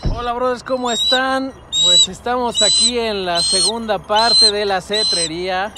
Hola brothers, ¿cómo están? Pues estamos aquí en la segunda parte de la cetrería.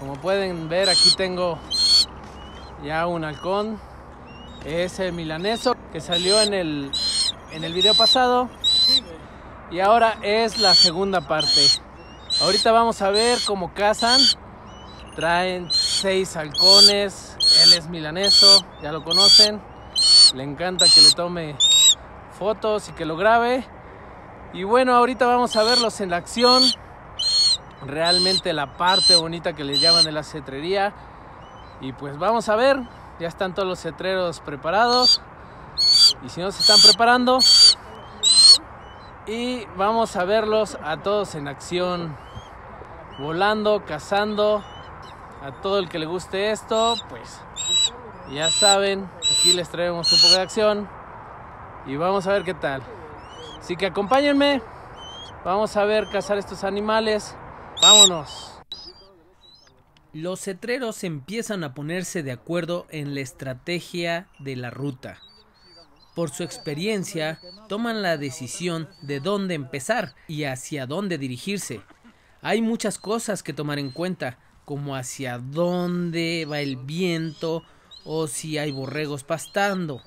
Como pueden ver, aquí tengo ya un halcón. Es el milaneso que salió en el, en el video pasado. Y ahora es la segunda parte. Ahorita vamos a ver cómo cazan. Traen seis halcones. Él es milaneso, ya lo conocen. Le encanta que le tome fotos y que lo grabe. Y bueno, ahorita vamos a verlos en la acción. Realmente la parte bonita que les llaman de la cetrería. Y pues vamos a ver. Ya están todos los cetreros preparados. Y si no se están preparando. Y vamos a verlos a todos en acción. Volando, cazando. A todo el que le guste esto, pues ya saben, aquí les traemos un poco de acción y vamos a ver qué tal. Así que acompáñenme, vamos a ver cazar estos animales. Vámonos. Los cetreros empiezan a ponerse de acuerdo en la estrategia de la ruta. Por su experiencia, toman la decisión de dónde empezar y hacia dónde dirigirse. Hay muchas cosas que tomar en cuenta, como hacia dónde va el viento o si hay borregos pastando.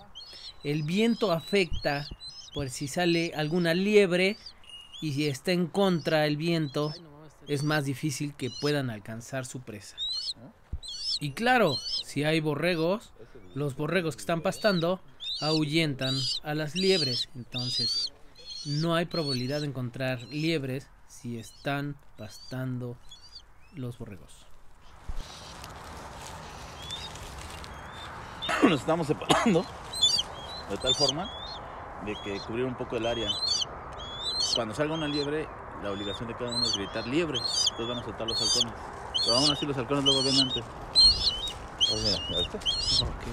El viento afecta por si sale alguna liebre y si está en contra el viento es más difícil que puedan alcanzar su presa. Y claro, si hay borregos, los borregos que están pastando ahuyentan a las liebres, entonces no hay probabilidad de encontrar liebres si están pastando los borregos. nos estamos separando de tal forma de que cubrir un poco el área. Cuando salga una liebre, la obligación de cada uno es gritar liebre, entonces van a soltar los halcones. Pero aún así los halcones luego ven antes. Pues mira, ¿ya viste? Ok.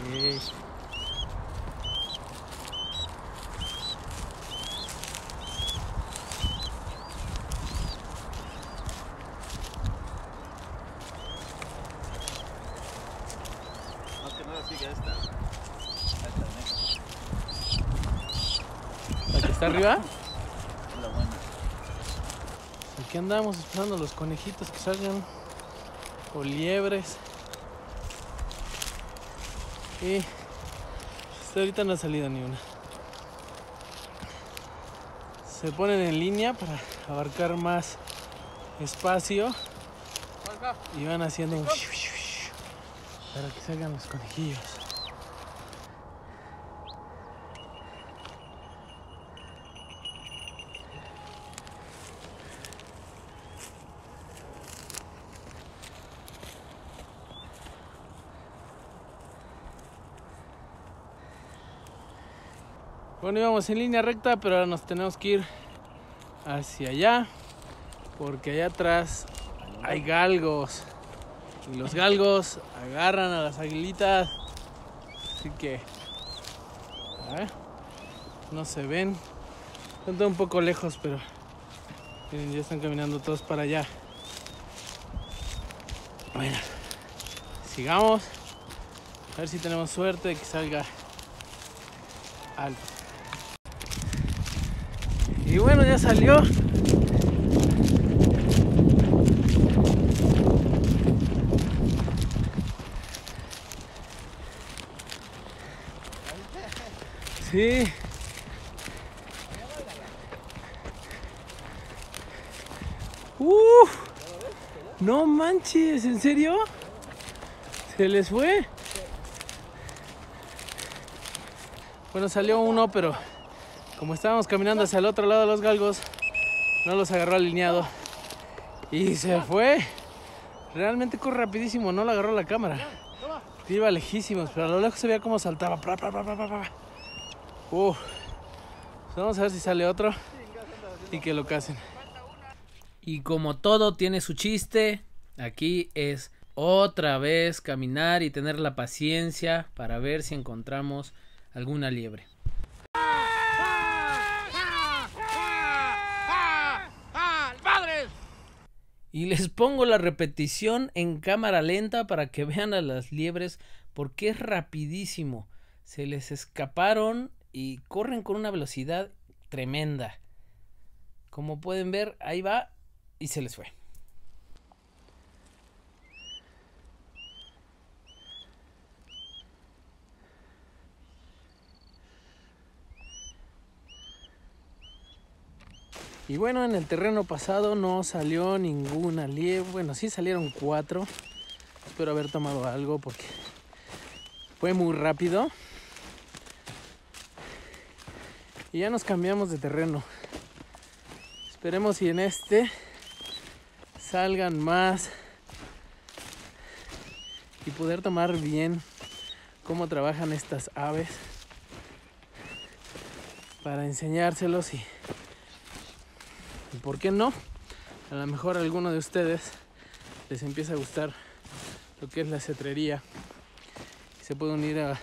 Más que nada sigue esta. Esta negra. ¿La que está arriba? La buena. Aquí andamos esperando los conejitos que salgan. O liebres. Y hasta ahorita no ha salido ni una. Se ponen en línea para abarcar más espacio. Y van haciendo un para que salgan los conejillos. Bueno, íbamos en línea recta, pero ahora nos tenemos que ir hacia allá, porque allá atrás hay galgos. Y los galgos agarran a las aguilitas. Así que, a ver, no se ven. Están un poco lejos, pero miren, ya están caminando todos para allá. Bueno, sigamos. A ver si tenemos suerte de que salga algo. Bueno, ya salió. Sí. Uf. No manches, ¿en serio? Se les fue. Bueno, salió uno, pero como estábamos caminando hacia el otro lado de los galgos, no los agarró alineado. Y se fue. Realmente corre rapidísimo, no lo agarró la cámara. Iba lejísimos, pero a lo lejos se veía cómo saltaba. Uf. Pues vamos a ver si sale otro y que lo casen. Y como todo tiene su chiste, aquí es otra vez caminar y tener la paciencia para ver si encontramos alguna liebre. Y les pongo la repetición en cámara lenta para que vean a las liebres porque es rapidísimo. Se les escaparon y corren con una velocidad tremenda. Como pueden ver, ahí va y se les fue. Y bueno, en el terreno pasado no salió ninguna liebre. Bueno, sí salieron cuatro. Espero haber tomado algo porque fue muy rápido. Y ya nos cambiamos de terreno. Esperemos si en este salgan más y poder tomar bien cómo trabajan estas aves para enseñárselos y ¿Y por qué no? A lo mejor a alguno de ustedes les empieza a gustar lo que es la cetrería y se puede unir a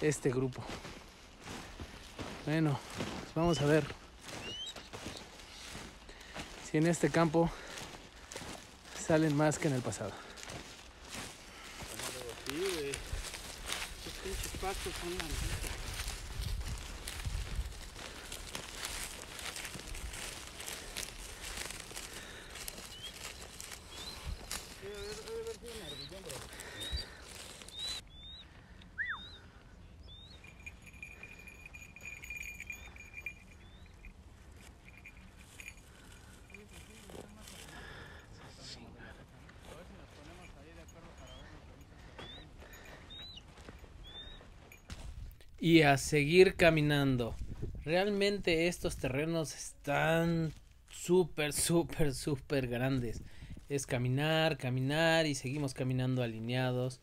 este grupo. Bueno, pues vamos a ver si en este campo salen más que en el pasado la neta. Y a seguir caminando. Realmente estos terrenos están súper, súper, súper grandes. Es caminar, caminar y seguimos caminando alineados.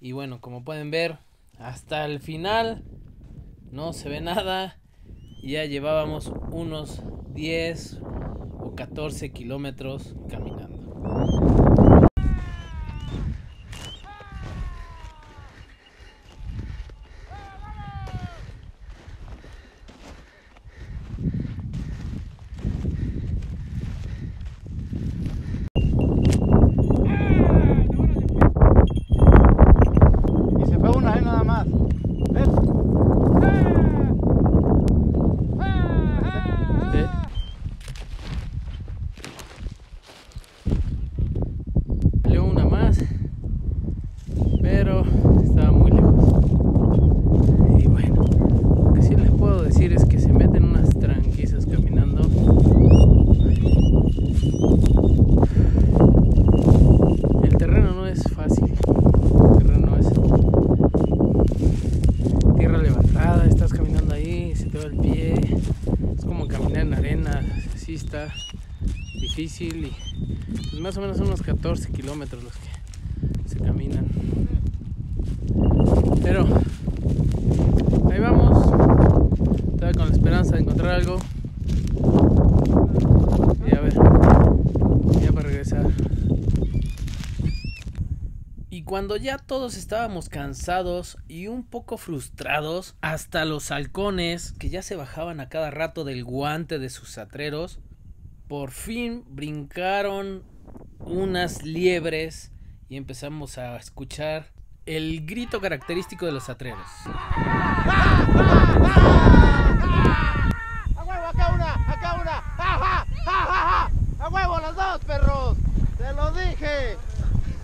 Y bueno, como pueden ver, hasta el final no se ve nada. Ya llevábamos unos 10 o 14 kilómetros caminando. Más. Y pues más o menos unos 14 kilómetros los que se caminan. Pero ahí vamos, todavía con la esperanza de encontrar algo. Y a ver, ya para regresar. Y cuando ya todos estábamos cansados y un poco frustrados, hasta los halcones, que ya se bajaban a cada rato del guante de sus atreros, por fin brincaron unas liebres y empezamos a escuchar el grito característico de los atreros. ¡A huevo, acá una! ¡Acá una! ¡Ja, ja! ¡A huevo los dos, perros! ¡Te lo dije!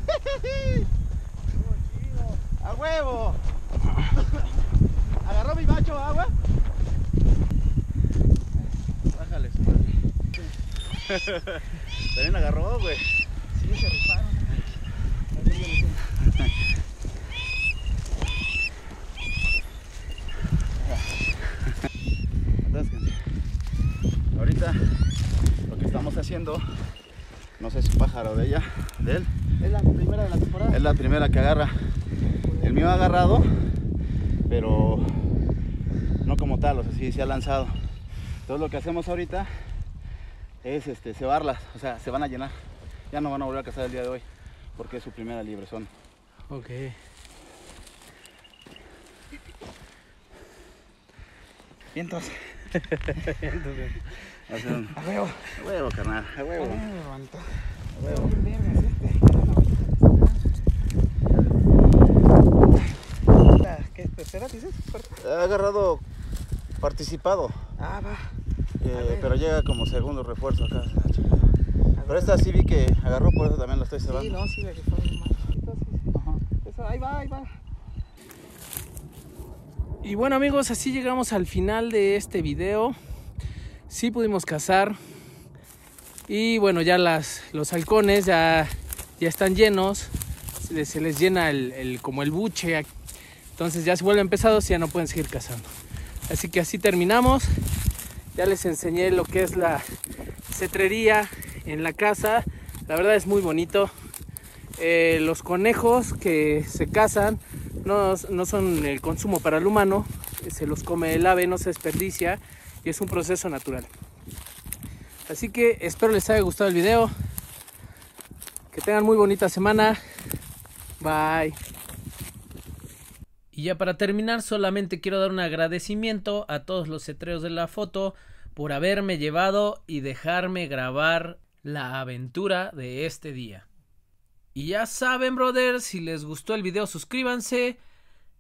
¡A huevo! También agarró, güey. Sí, se rifaron. Atásquense. Ahorita lo que estamos haciendo, no sé si pájaro de ella, de él, Es la primera de la temporada. es la primera que agarra. El mío ha agarrado, pero no como tal, o sea, sí se ha lanzado. Entonces lo que hacemos ahorita es este, cebarlas, o sea, se van a llenar. Ya no van a volver a cazar el día de hoy, porque es su primera libre son. Ok. Vientos. A huevo. A huevo, carnal, a huevo. me levantó. A huevo. ¿Qué? ¿Tercera dices? Ha agarrado participado, Ah, va. Eh, pero llega como segundo refuerzo acá. Pero esta sí vi que agarró, por eso también lo estoy cebando. Sí, no, sí, la que fue muy mal. Entonces, Ajá. eso, ahí va, ahí va. Y bueno amigos, así llegamos al final de este video. Sí pudimos cazar. Y bueno, ya las, los halcones ya, ya están llenos. Se les, se les llena el, el- como el buche. Entonces ya se vuelven pesados y ya no pueden seguir cazando. Así que así terminamos. Ya les enseñé lo que es la cetrería en la casa. La verdad es muy bonito. Eh, los conejos que se cazan no, no son el consumo para el humano, se los come el ave, no se desperdicia y es un proceso natural. Así que espero les haya gustado el video. Que tengan muy bonita semana. Bye. Y ya para terminar, solamente quiero dar un agradecimiento a todos los cetreros de la foto por haberme llevado y dejarme grabar la aventura de este día. Y ya saben, brothers, si les gustó el video, suscríbanse,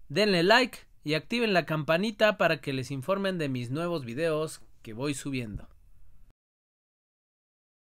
denle like y activen la campanita para que les informen de mis nuevos videos que voy subiendo.